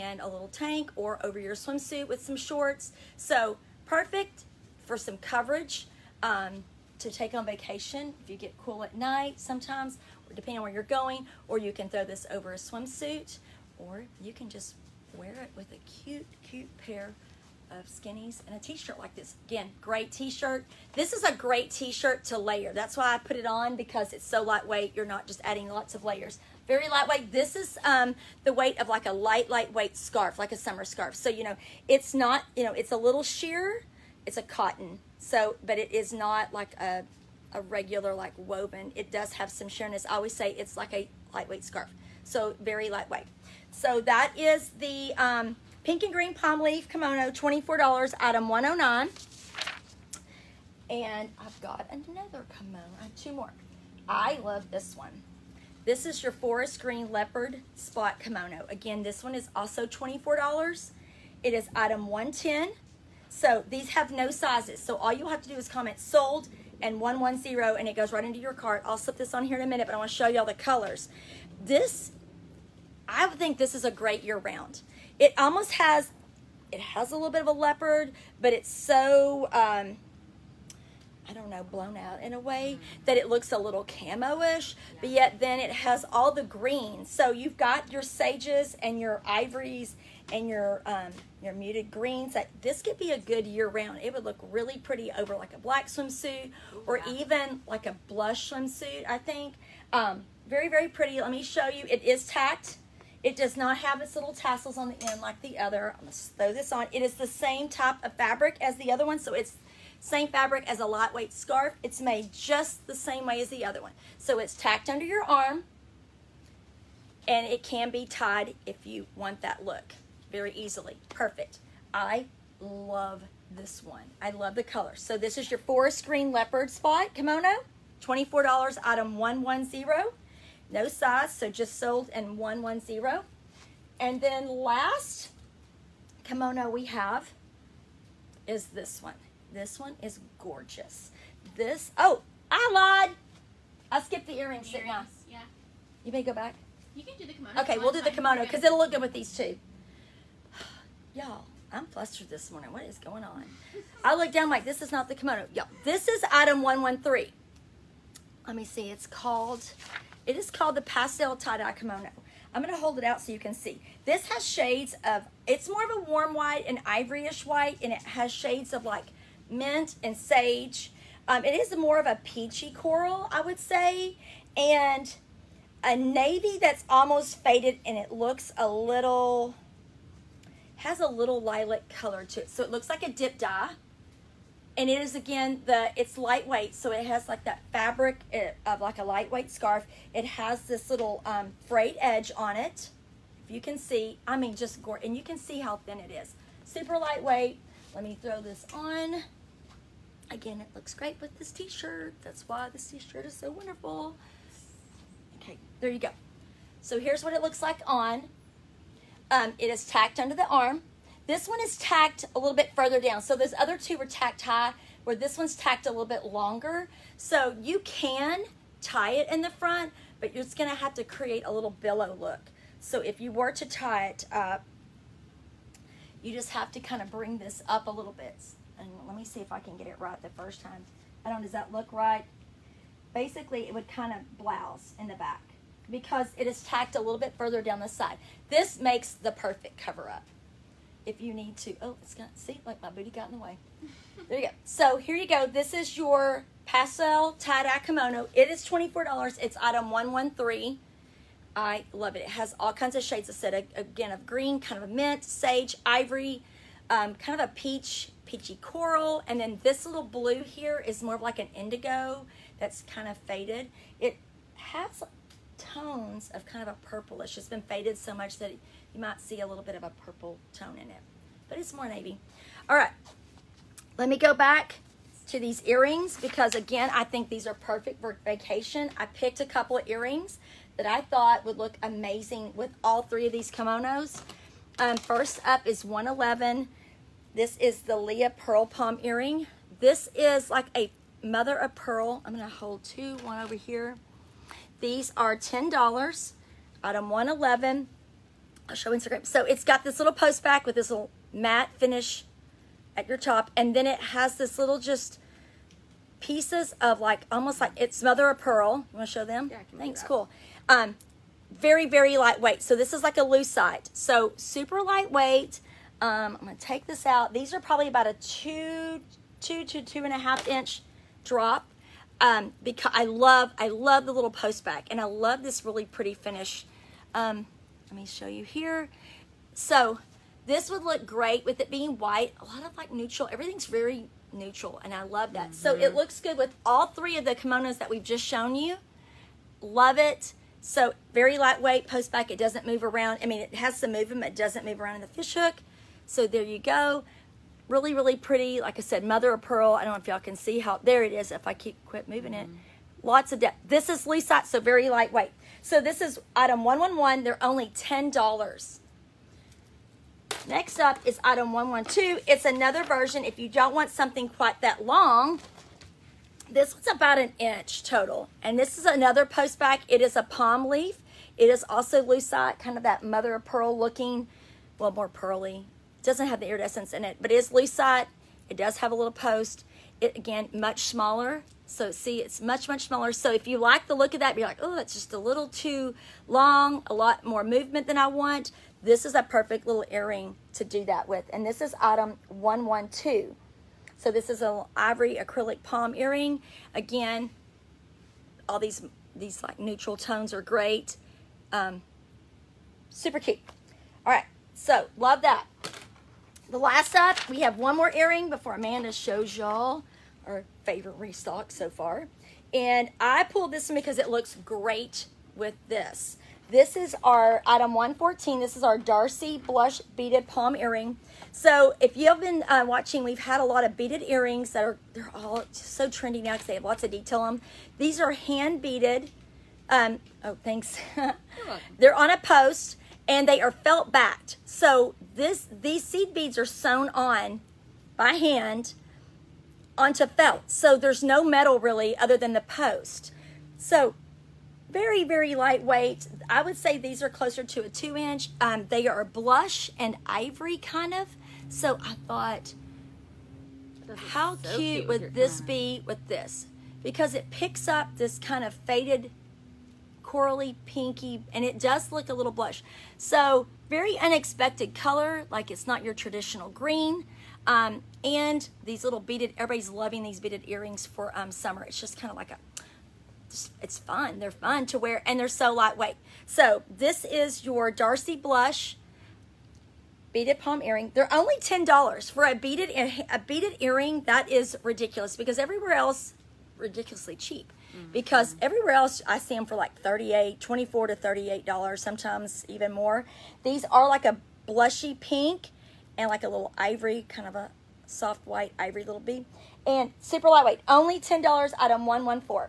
S3: and a little tank or over your swimsuit with some shorts. So perfect for some coverage um, to take on vacation if you get cool at night sometimes, or depending on where you're going, or you can throw this over a swimsuit, or you can just wear it with a cute, cute pair of skinnies and a t-shirt like this. Again, great t-shirt. This is a great t-shirt to layer. That's why I put it on because it's so lightweight. You're not just adding lots of layers. Very lightweight. This is um, the weight of like a light, lightweight scarf, like a summer scarf. So, you know, it's not, you know, it's a little sheer. It's a cotton. So, but it is not like a, a regular like woven. It does have some sheerness. I always say it's like a lightweight scarf. So very lightweight. So that is the um, pink and green palm leaf kimono, $24, item 109. And I've got another kimono. I have two more. I love this one. This is your forest green leopard spot kimono. Again, this one is also $24. It is item 110. So these have no sizes. So all you'll have to do is comment sold and 110 and it goes right into your cart. I'll slip this on here in a minute, but I want to show you all the colors. This, I think this is a great year round. It almost has, it has a little bit of a leopard, but it's so, um, I don't know, blown out in a way that it looks a little camo-ish, but yet then it has all the greens. So you've got your sages and your ivories and your um, your muted greens. That this could be a good year round. It would look really pretty over like a black swimsuit or even like a blush swimsuit. I think um, very very pretty. Let me show you. It is tacked. It does not have its little tassels on the end like the other. I'm gonna throw this on. It is the same type of fabric as the other one, so it's same fabric as a lightweight scarf. It's made just the same way as the other one. So it's tacked under your arm and it can be tied if you want that look very easily. Perfect. I love this one. I love the color. So this is your forest green leopard spot kimono. $24 item 110. No size, so just sold in 110. And then last kimono we have is this one. This one is gorgeous. This, oh, I lied. I skipped the earrings, didn't I?
S2: Earrings, Yeah.
S3: You may go back.
S2: You can do the kimono.
S3: Okay, we'll do the kimono because it'll look good with these two. Y'all, I'm flustered this morning. What is going on? I look down like this is not the kimono. Y'all, this is item 113. Let me see. It's called, it is called the pastel tie-dye kimono. I'm going to hold it out so you can see. This has shades of, it's more of a warm white and ivoryish white, and it has shades of like mint and sage. Um, it is more of a peachy coral, I would say, and a navy that's almost faded, and it looks a little, has a little lilac color to it. So it looks like a dip dye. And it is again the it's lightweight, so it has like that fabric eh, of like a lightweight scarf. It has this little um, frayed edge on it. If you can see, I mean, just gore, and you can see how thin it is. Super lightweight. Let me throw this on. Again, it looks great with this t-shirt. That's why this t-shirt is so wonderful. Okay, there you go. So here's what it looks like on. Um, it is tacked under the arm. This one is tacked a little bit further down. So those other two were tacked high, where this one's tacked a little bit longer. So you can tie it in the front, but you're just gonna have to create a little billow look. So if you were to tie it up, you just have to kind of bring this up a little bit. And let me see if I can get it right the first time. I don't, does that look right? Basically, it would kind of blouse in the back because it is tacked a little bit further down the side. This makes the perfect cover up. If you need to, oh, it's got, see, like my booty got in the way. There you go. So here you go. This is your pastel tie-dye kimono. It is $24. It's item 113. I love it. It has all kinds of shades. I said, again, of green, kind of a mint, sage, ivory, um, kind of a peach, peachy coral, and then this little blue here is more of like an indigo that's kind of faded. It has tones of kind of a purplish. It's been faded so much that you might see a little bit of a purple tone in it, but it's more navy. All right, let me go back to these earrings because again, I think these are perfect for vacation. I picked a couple of earrings that I thought would look amazing with all three of these kimonos. Um, first up is 111. This is the Leah Pearl Palm earring. This is like a mother of pearl. I'm to hold two, one over here. These are $10. Item 111. I'll show Instagram. So it's got this little post back with this little matte finish at your top. And then it has this little just pieces of like, almost like, it's mother of pearl. You want to show them?
S1: Yeah, I can do
S3: Thanks, cool. Um, very, very lightweight. So this is like a lucite. So super lightweight. Um, I'm going to take this out. These are probably about a two, two to two and a half inch drop. Um, because I love, I love the little post back and I love this really pretty finish. Um, let me show you here. So this would look great with it being white. A lot of like neutral, everything's very neutral and I love that. So it looks good with all three of the kimonos that we've just shown you. Love it. So very lightweight, post back. It doesn't move around. I mean, it has some movement. It doesn't move around in the fish hook. So there you go. Really, really pretty. Like I said, mother of pearl. I don't know if y'all can see how, there it is if I keep quit moving it. Mm-hmm. Lots of depth. This is Lucite, so very lightweight. So this is item 111. They're only $10. Next up is item 112. It's another version. If you don't want something quite that long, this one's about an inch total. And this is another post back. It is a palm leaf. It is also lucite, kind of that mother of pearl looking, well, more pearly. It doesn't have the iridescence in it, but it is lucite. It does have a little post. It, again, much smaller. So see, it's much, much smaller. So if you like the look of that, be like, oh, that's just a little too long, a lot more movement than I want. This is a perfect little earring to do that with. And this is item 112. So this is an ivory acrylic palm earring. Again, all these these like neutral tones are great. Um, super cute. All right, so love that. The last up, we have one more earring before Amanda shows y'all our favorite restock so far. And I pulled this one because it looks great with this. This is our item 114. This is our Darcy Blush Beaded Palm Earring. So if you've been uh, watching, we've had a lot of beaded earrings that are, they're all so trendy now because they have lots of detail on them. These are hand beaded. Um, oh, thanks. they're on a post and they are felt backed. So this these seed beads are sewn on by hand onto felt. So there's no metal really other than the post. So very, very lightweight. I would say these are closer to a two inch. Um, they are blush and ivory kind of. So I thought, how
S1: so
S3: cute,
S1: your
S3: would this
S1: camera.
S3: be with this? Because it picks up this kind of faded corally pinky and it does look a little blush. So very unexpected color, like it's not your traditional green. Um, and these little beaded, everybody's loving these beaded earrings for um, summer. It's just kind of like a, just, it's fun. They're fun to wear and they're so lightweight. So this is your Darcy Blush beaded palm earring. They're only ten dollars for a beaded a beaded earring. That is ridiculous because everywhere else ridiculously cheap. Mm-hmm. Because everywhere else I see them for like 38 24 to 38 dollars, sometimes even more. These are like a blushy pink and like a little ivory, kind of a soft white ivory little bead. And super lightweight. Only $10 item 114.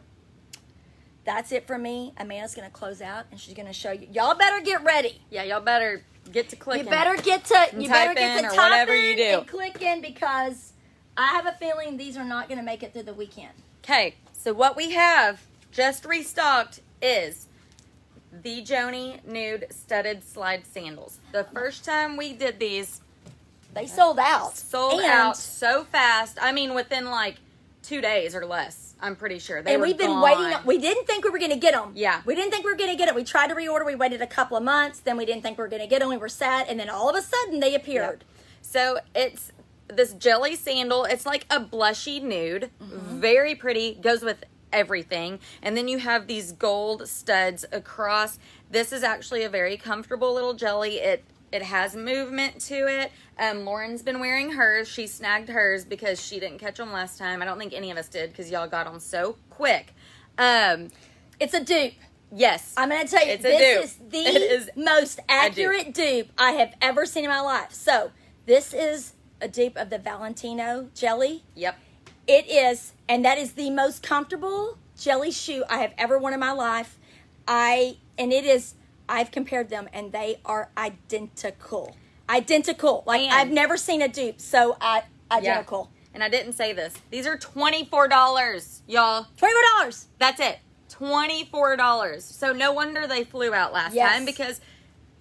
S3: That's it for me. Amanda's gonna close out and she's gonna show you. Y'all better get ready.
S1: Yeah, y'all better get to clicking.
S3: You better get to you better get to
S1: whatever you do.
S3: and click in because I have a feeling these are not going to make it through the weekend.
S1: Okay, so what we have just restocked is the Joni Nude Studded Slide Sandals. The first time we did these,
S3: They sold out.
S1: sold
S3: And-
S1: out so fast. I mean, within like two days or less. I'm pretty sure. They
S3: and we've been
S1: gone.
S3: waiting. We didn't think we were going to get them.
S1: Yeah.
S3: We didn't think we were going to get it. We tried to reorder. We waited a couple of months. Then we didn't think we were going to get them. We were sad. And then all of a sudden they appeared.
S1: So it's this jelly sandal. It's like a blushy nude,
S3: Mm-hmm.
S1: very pretty. Goes with everything. And then you have these gold studs across. This is actually a very comfortable little jelly. It It has movement to it. Um, Lauren's been wearing hers. She snagged hers because she didn't catch them last time. I don't think any of us did because y'all got them so quick. Um,
S3: It's a dupe.
S1: yes.
S3: I'm going to tell you,
S1: It's a
S3: this
S1: dupe.
S3: is the
S1: is
S3: most accurate dupe I have ever seen in my life. So, this is a dupe of the Valentino jelly.
S1: yep.
S3: It is, and that is the most comfortable jelly shoe I have ever worn in my life. I and it is. I've compared them, and they are identical. Identical. Like
S1: And-
S3: I've never seen a dupe so I, identical.
S1: And I didn't say this. These are $24, y'all.
S3: Twenty four dollars.
S1: That's it. $24. So no wonder they flew out last
S3: Yes.
S1: time because,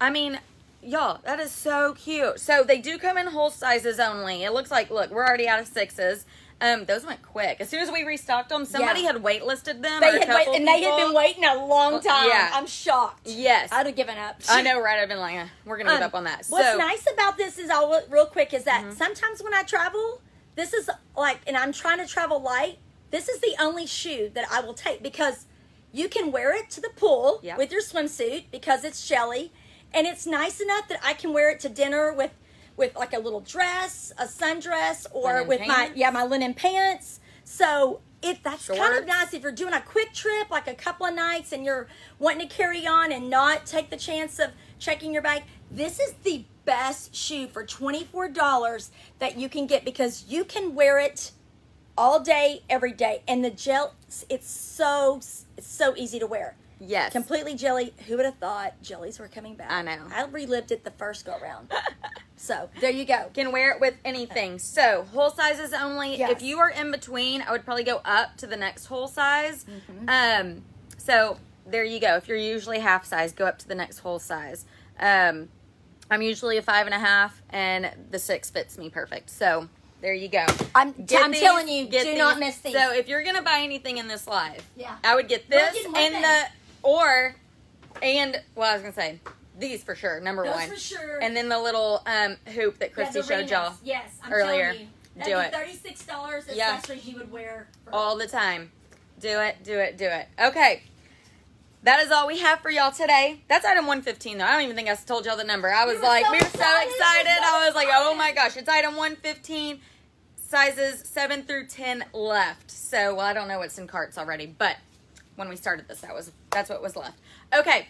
S1: I mean, y'all, that is so cute. So they do come in whole sizes only. It looks like, look, we're already out of sixes. Um, those went quick. As soon as we restocked them, somebody
S3: Yeah.
S1: had waitlisted them.
S3: They had wait, and they had been waiting a long time.
S1: yeah.
S3: I'm shocked.
S1: Yes.
S3: I'd have given up.
S1: I know, right? I've been like, eh, we're going to give
S3: Um,
S1: up on that.
S3: What's
S1: so, Mm-hmm.
S3: nice about this is, I'll real quick, is that sometimes when I travel, this is like, and I'm trying to travel light. This is the only shoe that I will take because you can wear it to the pool
S1: Yep.
S3: with your swimsuit because it's jelly, and it's nice enough that I can wear it to dinner with with like a little dress, a sundress, or
S1: Linen
S3: with my yeah my linen pants. So it that's kind of nice if you're doing a quick trip, like a couple of nights, and you're wanting to carry on and not take the chance of checking your bag. This is the best shoe for twenty four dollars that you can get because you can wear it all day, every day, and the gel it's so it's so easy to wear.
S1: yes.
S3: Completely jelly. Who would have thought jellies were coming back?
S1: I know.
S3: I relived it the first go round. so there you go.
S1: can wear it with anything. So whole sizes only.
S3: Yes.
S1: If you are in between, I would probably go up to the next whole size.
S3: Mm-hmm.
S1: Um, so there you go. If you're usually half size, go up to the next whole size. Um, I'm usually a five and a half, and the six fits me perfect. So there you go.
S3: I'm,
S1: Get
S3: I'm
S1: these,
S3: telling you,
S1: get
S3: do not
S1: these.
S3: miss these.
S1: So if you're gonna buy anything in this live,
S3: Yeah.
S1: I would get this and
S3: thing.
S1: the or and well, I was gonna say these for sure. Number
S3: Those
S1: one,
S3: for sure.
S1: and then the little um hoop that Christy
S3: the
S1: showed y'all
S3: Yes, I'm
S1: earlier.
S3: telling you.
S1: Do
S3: That'd
S1: it.
S3: be Thirty-six dollars
S1: Yeah.
S3: accessories you would wear. For,
S1: all the time. Do it, do it, do it. Okay. That is all we have for y'all today. That's item 115 though. I don't even think I told y'all the number. I was
S3: were
S1: like,
S3: so
S1: we were so
S3: excited.
S1: excited.
S3: We were so
S1: I was like, oh my gosh, it's item 115. Sizes 7 through 10 left. So, well, I don't know what's in carts already, but when we started this, that was that's what was left. Okay.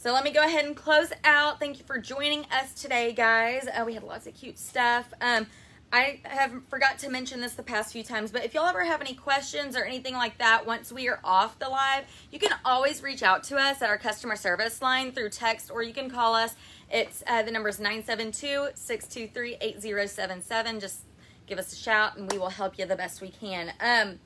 S1: So let me go ahead and close out. Thank you for joining us today, guys. Uh, we had lots of cute stuff. Um, I have forgot to mention this the past few times, but if y'all ever have any questions or anything like that, once we are off the live, you can always reach out to us at our customer service line through text or you can call us. It's uh, the number is 972 623 8077. Just give us a shout and we will help you the best we can. Um,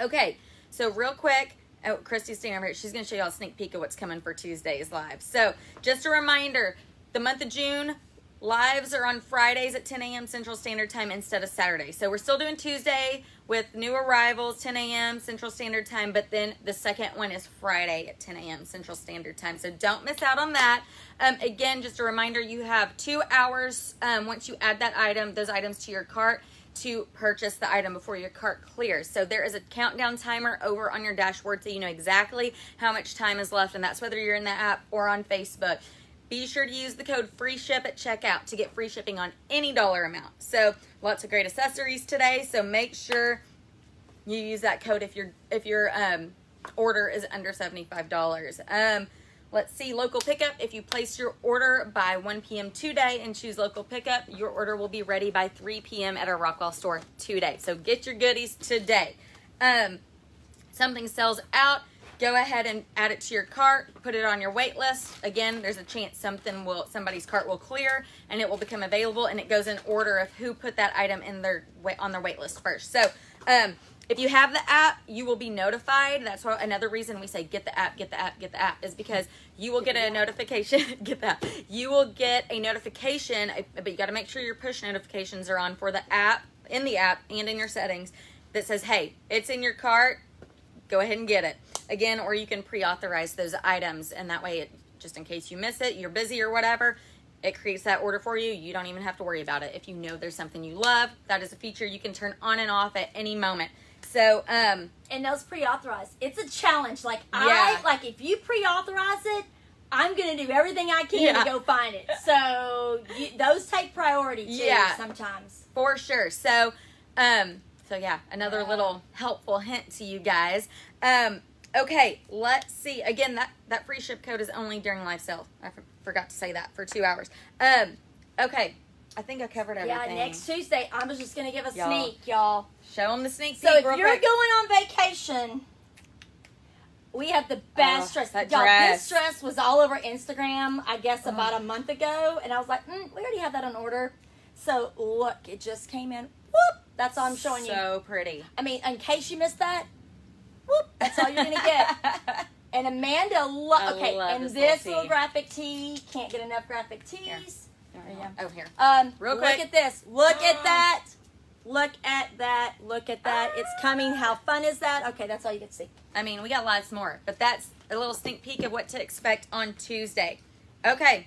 S1: Okay, so real quick, oh, Christy's standing over here. She's going to show y'all a sneak peek of what's coming for Tuesday's live. So, just a reminder the month of June, lives are on Fridays at 10 a.m. Central Standard Time instead of Saturday. So, we're still doing Tuesday with new arrivals, 10 a.m. Central Standard Time, but then the second one is Friday at 10 a.m. Central Standard Time. So, don't miss out on that. Um, again, just a reminder you have two hours um, once you add that item, those items to your cart to purchase the item before your cart clears. So there is a countdown timer over on your dashboard so you know exactly how much time is left, and that's whether you're in the app or on Facebook. Be sure to use the code free ship at checkout to get free shipping on any dollar amount. So lots of great accessories today. So make sure you use that code if your if your um, order is under seventy five dollars. Um, let's see local pickup. If you place your order by one p.m. today and choose local pickup, your order will be ready by three p.m. at our Rockwall store today. So get your goodies today. Um, something sells out. Go ahead and add it to your cart. Put it on your wait list. Again, there's a chance something will somebody's cart will clear and it will become available. And it goes in order of who put that item in their on their wait list first. So, um, if you have the app, you will be notified. That's why another reason we say get the app, get the app, get the app is because you will get a notification. get that. You will get a notification, uh, but you got to make sure your push notifications are on for the app in the app and in your settings that says, "Hey, it's in your cart. Go ahead and get it." Again, or you can pre-authorize those items, and that way, it just in case you miss it, you're busy or whatever. It creates that order for you. You don't even have to worry about it. If you know there's something you love, that is a feature you can turn on and off at any moment. So, um,
S3: and those pre-authorized. It's a challenge. Like
S1: Yeah.
S3: I like if you pre-authorize it, I'm gonna do everything I can
S1: Yeah.
S3: to go find it. So you, those take priority too.
S1: Yeah.
S3: Sometimes.
S1: for sure. So, um, so yeah, another
S3: Yeah.
S1: little helpful hint to you guys. Um, okay, let's see. Again, that that free ship code is only during live sale. I forgot to say that for two hours. Um, okay, I think I covered everything.
S3: Yeah. Next Tuesday, I was just gonna give a
S1: Y'all.
S3: sneak, y'all.
S1: Show them the sneak peek.
S3: So if you're
S1: quick.
S3: going on vacation, we have the best
S1: Oh,
S3: dress. Y'all,
S1: dress.
S3: this dress was all over Instagram, I guess,
S1: Oh.
S3: about a month ago, and I was like, mm, we already have that on order. So look, it just came in. Whoop! That's all I'm showing you.
S1: so pretty.
S3: I mean, in case you missed that, whoop! That's all you're gonna get. And Amanda, lo-
S1: I
S3: okay, and
S1: this
S3: this,
S1: little
S3: little graphic tee can't get enough graphic tees.
S1: Here.
S3: There you go.
S1: Oh, here.
S3: Um,
S1: Real
S3: look
S1: quick.
S3: at this. Look at that. Look at that. Look at that. It's coming. How fun is that? Okay, that's all you get to see.
S1: I mean, we got lots more, but that's a little sneak peek of what to expect on Tuesday. Okay,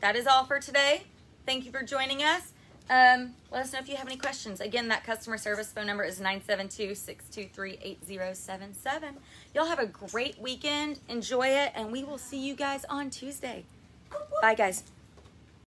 S1: that is all for today. Thank you for joining us. Um, let us know if you have any questions. Again, that customer service phone number is 972 623 8077. Y'all have a great weekend. Enjoy it, and we will see you guys on Tuesday. Bye, guys.